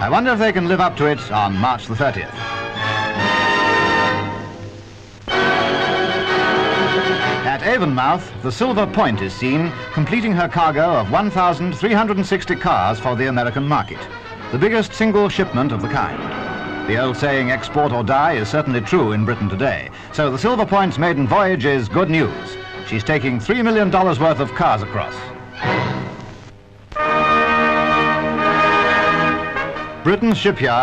I wonder if they can live up to it on March the 30th. At Avonmouth, the Silver Point is seen, completing her cargo of 1,360 cars for the American market, the biggest single shipment of the kind. The old saying, export or die, is certainly true in Britain today. So the Silver Point's maiden voyage is good news. She's taking $3 million worth of cars across. Britain's shipyard